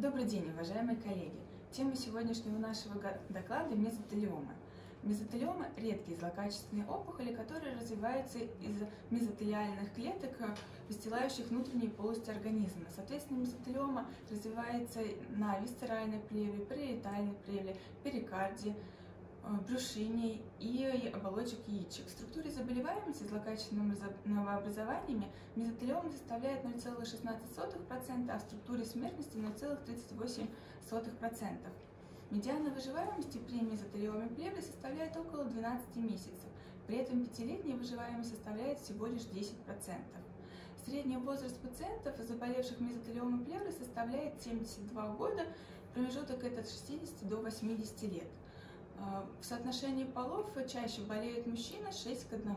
Добрый день, уважаемые коллеги! Тема сегодняшнего нашего доклада – мезотелиома. Мезотелиома – редкие злокачественные опухоли, которые развиваются из мезотелиальных клеток, выстилающих внутренние полости организма. Соответственно, мезотелиома развивается на висцеральной плевре, париетальной плевре, перикарде, Э, брюшине и оболочек яичек. В структуре заболеваемости злокачественными новообразованиями мезотелиома составляет 0,16%, а в структуре смертности 0,38%. Медиана выживаемости при мезотелиоме плевры составляет около 12 месяцев, при этом пятилетняя выживаемость составляет всего лишь 10%. Средний возраст пациентов, заболевших мезотелиомой плевры, составляет 72 года, промежуток это от 60 до 80 лет. А, в соотношении полов чаще болеют мужчины 6 к 1.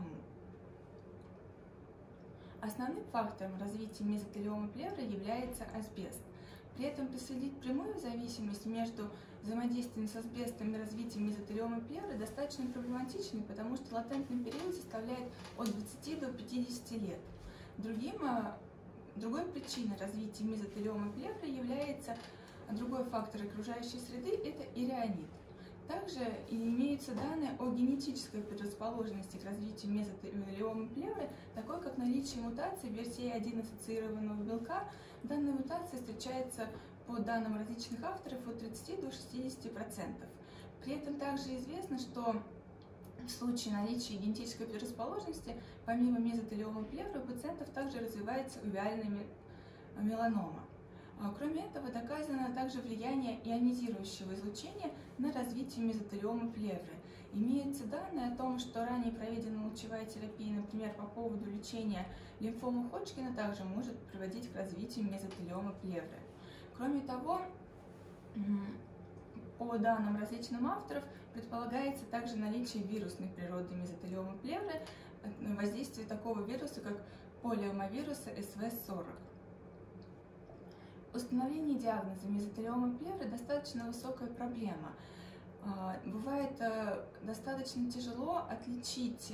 Основным фактором развития мезотелиома плевры является асбест. При этом проследить прямую зависимость между взаимодействием с асбестом и развитием мезотелиома плевры достаточно проблематичной, потому что латентный период составляет от 20 до 50 лет. Другим, а, другой причиной развития мезотелиома плевры является другой фактор окружающей среды – это ирионит. Также имеются данные о генетической предрасположенности к развитию мезотелиомы плевры, такой как наличие мутации версии 1 ассоциированного белка. Данная мутация встречается по данным различных авторов от 30 до 60%. При этом также известно, что в случае наличия генетической предрасположенности, помимо мезотелиома плевры, у пациентов также развивается увиальная меланома. А, кроме этого, доказано также влияние ионизирующего излучения на развитие мезотелиома плевры. Имеются данные о том, что ранее проведенная лучевая терапия, например, по поводу лечения лимфомы Ходжкина, также может приводить к развитию мезотелиома плевры. Кроме того, по данным различных авторов, предполагается также наличие вирусной природы мезотелиома плевры, э, воздействие такого вируса, как полиомовируса СВ-40. Установление диагноза мезотелиома плевры достаточно высокая проблема. А, бывает э, достаточно тяжело отличить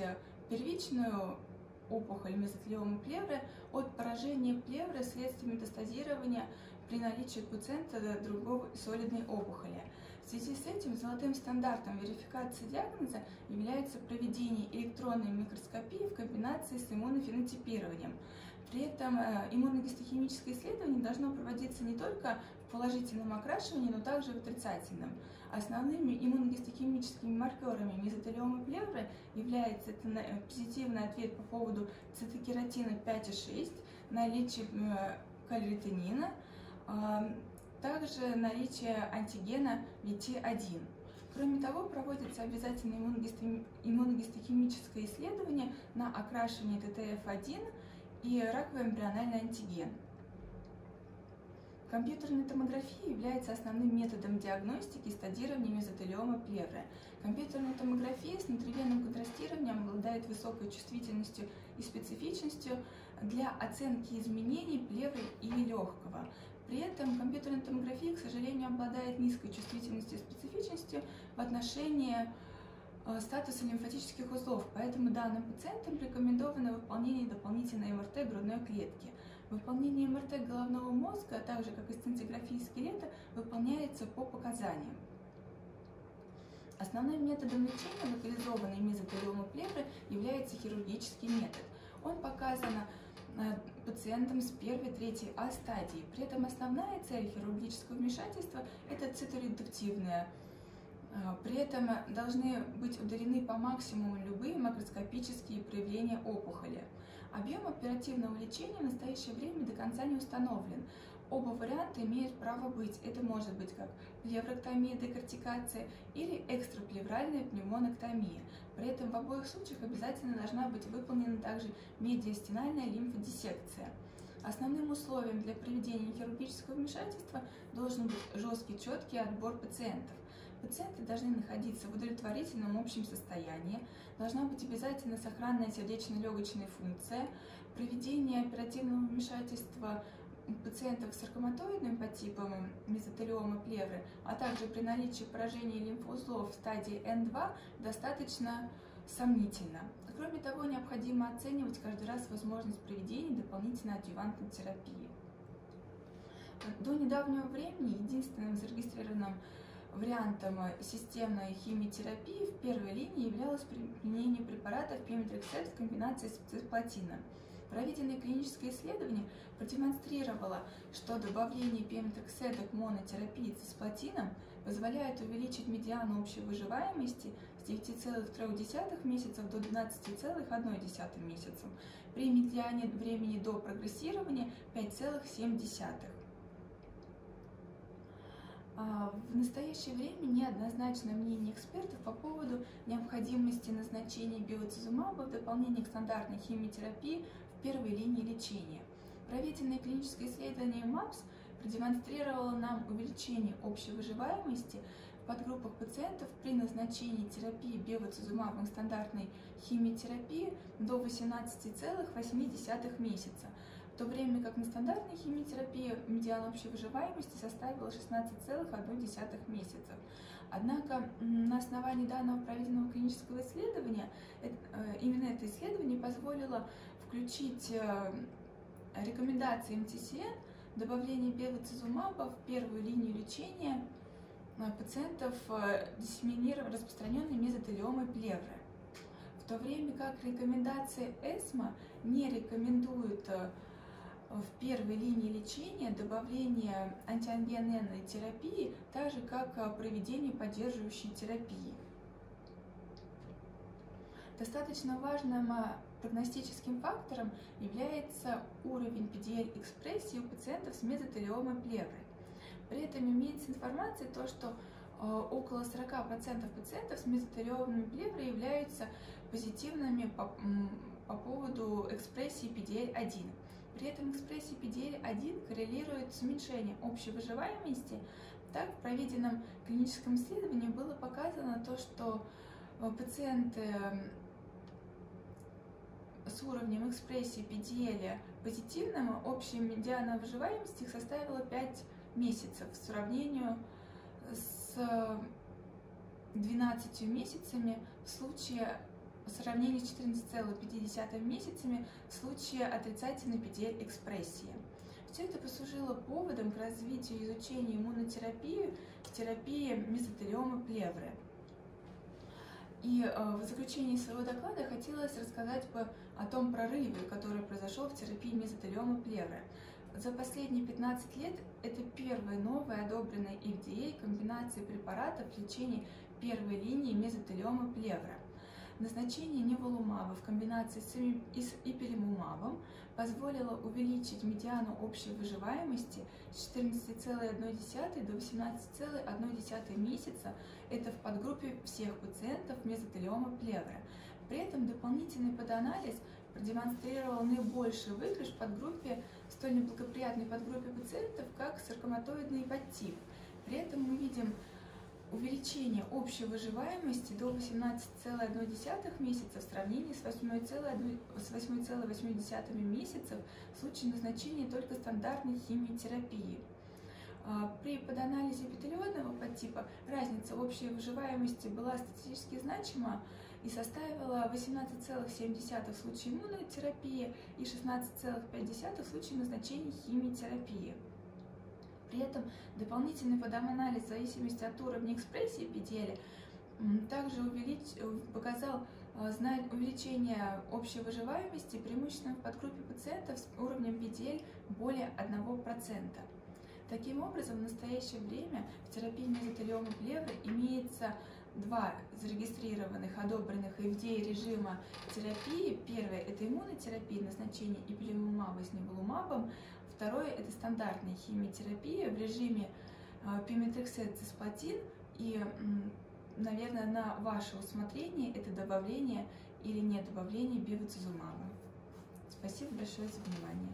первичную опухоль мезотелиома плевры от поражения плевры вследствие метастазирования при наличии у пациента другой солидной опухоли. В связи с этим золотым стандартом верификации диагноза является проведение электронной микроскопии в комбинации с иммунофенотипированием. При этом э, иммуногистохимическое исследование должно проводиться не только в положительном окрашивании, но также в отрицательном. Основными иммуногистохимическими маркерами мезотелиома плевры является э, позитивный ответ по поводу цитокератина 5 и 6, наличие э, кальритинина, также наличие антигена VT1. Кроме того, проводится обязательное иммуногистохимическое исследование на окрашивание ТТФ1 и раковый эмбриональный антиген. Компьютерная томография является основным методом диагностики и стадирования мезотелиома плевры. Компьютерная томография с внутривенным контрастированием обладает высокой чувствительностью и специфичностью для оценки изменений плевры и легкого. При этом компьютерная томография, к сожалению, обладает низкой чувствительностью и специфичностью в отношении Э, статуса лимфатических узлов, поэтому данным пациентам рекомендовано выполнение дополнительной МРТ грудной клетки. Выполнение МРТ головного мозга, а также как и сцинтиграфии скелета, выполняется по показаниям. Основным методом лечения локализованной мезотелиомы плевры является хирургический метод. Он показан э, пациентам с первой, третьей А стадии. При этом основная цель хирургического вмешательства – это циторедуктивная а, при этом должны быть удалены по максимуму любые макроскопические проявления опухоли. Объем оперативного лечения в настоящее время до конца не установлен. Оба варианта имеют право быть. Это может быть как плевроктомия, декортикация или экстраплевральная пневмоноктомия. При этом в обоих случаях обязательно должна быть выполнена также медиастинальная лимфодиссекция. Основным условием для проведения хирургического вмешательства должен быть жесткий, четкий отбор пациентов. Пациенты должны находиться в удовлетворительном общем состоянии, должна быть обязательно сохранная сердечно-легочная функция, проведение оперативного вмешательства пациентов с саркоматоидным подтипом мезотелиома плевры, а также при наличии поражения лимфоузлов в стадии N2 достаточно сомнительно. Кроме того, необходимо оценивать каждый раз возможность проведения дополнительной адъювантной терапии. До недавнего времени единственным зарегистрированным вариантом системной химиотерапии в первой линии являлось применение препаратов пиметрексет в комбинации с цисплатином. Проведенное клиническое исследование продемонстрировало, что добавление пиметрексета к монотерапии цисплатином позволяет увеличить медиану общей выживаемости с 9,3 месяцев до 12,1 месяцев при медиане времени до прогрессирования 5,7. А, в настоящее время неоднозначное мнение экспертов по поводу необходимости назначения биоцизумаба в дополнение к стандартной химиотерапии первой линии лечения. Проведенное клиническое исследование МАПС продемонстрировало нам увеличение общей выживаемости в подгруппах пациентов при назначении терапии бевацизумабом стандартной химиотерапии до 18,8 месяца, в то время как на стандартной химиотерапии медиан общей выживаемости составила 16,1 месяца. Однако на основании данного проведенного клинического исследования э, именно это исследование позволило включить э, рекомендации МТСН добавление бевацизумаба в первую линию лечения э, пациентов диссеминированной распространенной мезотелиомы плевры. В то время как рекомендации ЭСМА не рекомендуют в первой линии лечения добавление антиангионенной терапии, так же как э, проведение поддерживающей терапии. Достаточно важным э, прогностическим фактором является уровень PDL-экспрессии у пациентов с мезотелиомой плевры. При этом имеется информация, то, что э, около 40% пациентов с мезотелиомной плеврой являются позитивными по, по поводу экспрессии PDL-1. При этом экспрессия PDL-1 коррелирует с уменьшением общей выживаемости. Так, в проведенном клиническом исследовании было показано то, что э, пациенты с уровнем экспрессии PDL позитивным, общая медиана выживаемости их составила 5 месяцев в сравнении с 12 месяцами в случае по сравнению с 14,5 месяцами в случае отрицательной PDL-экспрессии. Все это послужило поводом к развитию изучения иммунотерапии в терапии мезотелиомы плевры. И э, в заключении своего доклада хотелось рассказать бы о том прорыве, который произошел в терапии мезотелиомы плевры. За последние 15 лет это первая новая одобренная FDA комбинация препаратов лечения первой линии мезотелиомы плевры. Назначение неволумаба в комбинации с иперимумабом позволило увеличить медиану общей выживаемости с 14,1 до 18,1 месяца, это в подгруппе всех пациентов мезотелиома плевры. При этом дополнительный поданализ продемонстрировал наибольший выигрыш в подгруппе, столь неблагоприятной подгруппе пациентов, как саркоматоидный подтип. При этом мы видим увеличение общей выживаемости до 18,1 месяца в сравнении с 8,8 месяцев в случае назначения только стандартной химиотерапии. А, при поданализе эпителиозного подтипа разница общей выживаемости была статистически значима и составила 18,7 в случае иммунотерапии и 16,5 в случае назначения химиотерапии. При этом дополнительный подаманализ в зависимости от уровня экспрессии PDL также увелич... показал а, увеличение общей выживаемости преимущественно в подгруппе пациентов с уровнем PDL более 1%. Таким образом, в настоящее время в терапии мезотелиома плевры имеется два зарегистрированных, одобренных FDA режима терапии. Первое – это иммунотерапия, назначение иплимумаба с неволумабом, Второе – это стандартная химиотерапия в режиме а, пиметрексет цисплатин и, наверное, на ваше усмотрение это добавление или не добавление бивацизумаба. Спасибо большое за внимание.